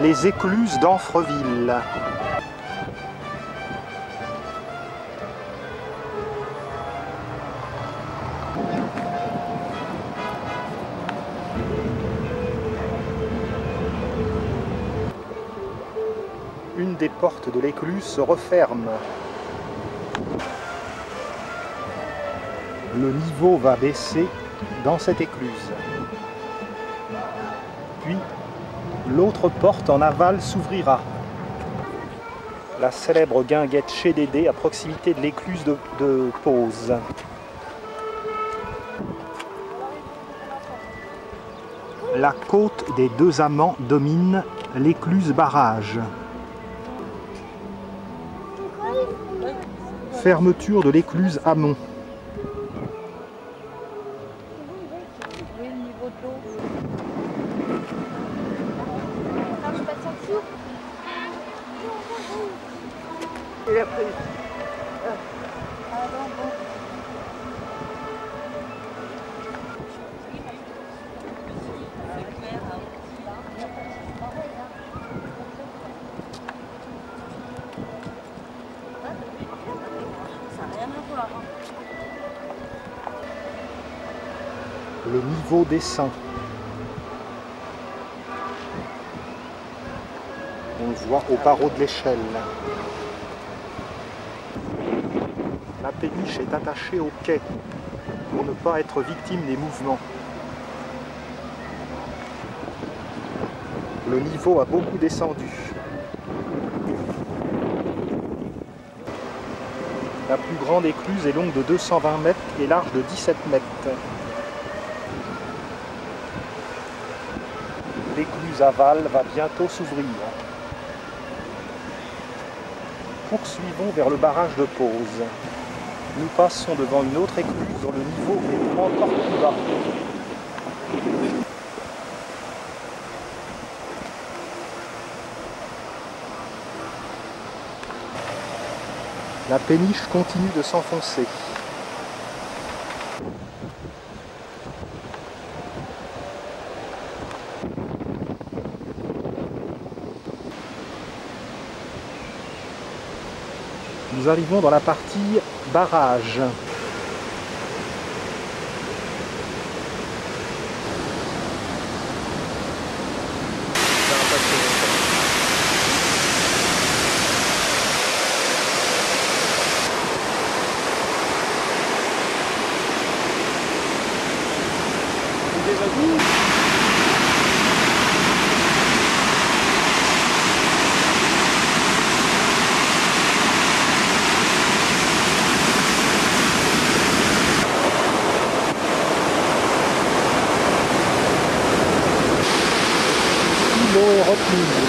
Les écluses d'Anfreville. Une des portes de l'écluse se referme. Le niveau va baisser dans cette écluse. Puis, l'autre porte en aval s'ouvrira. La célèbre guinguette chez Dédé à proximité de l'écluse de, de Pose. La côte des deux amants domine l'écluse barrage. Fermeture de l'écluse amont. Oui, le niveau de l'eau. Attends, je passe en dessous. Le niveau descend. On le voit au barreau de l'échelle. La péniche est attachée au quai pour ne pas être victime des mouvements. Le niveau a beaucoup descendu. La plus grande écluse est longue de 220 mètres et large de 17 mètres. L'écluse aval va bientôt s'ouvrir. Poursuivons vers le barrage de Pose. Nous passons devant une autre écluse dont le niveau est encore plus bas. La péniche continue de s'enfoncer. Nous arrivons dans la partie barrage. Thank you.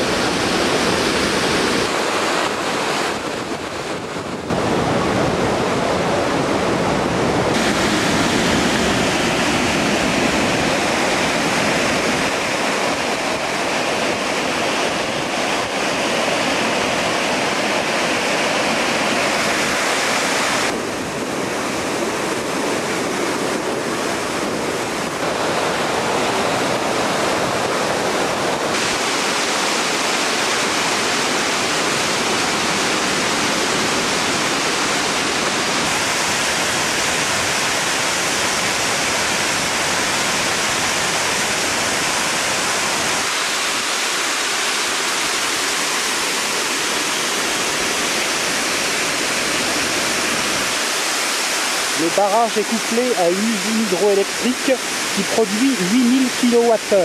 Le barrage est couplé à une usine hydroélectrique qui produit 8000 kWh.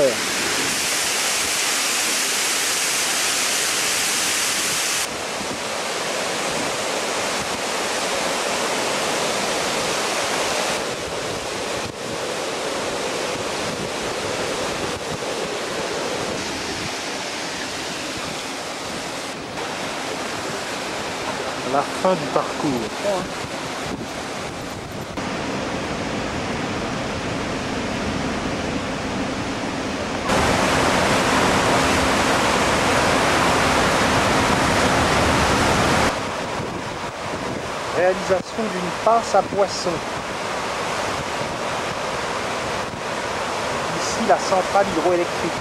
La fin du parcours. d'une passe à poisson. Ici la centrale hydroélectrique.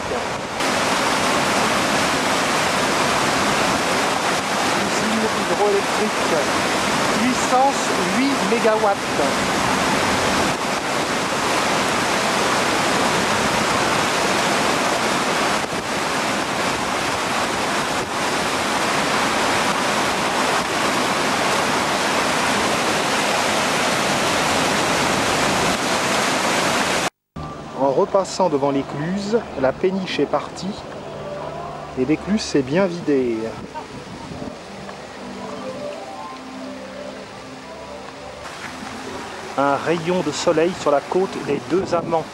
Usine hydroélectrique, puissance 8 MW. Repassant devant l'écluse, la péniche est partie et l'écluse s'est bien vidée. Un rayon de soleil sur la côte des deux amants.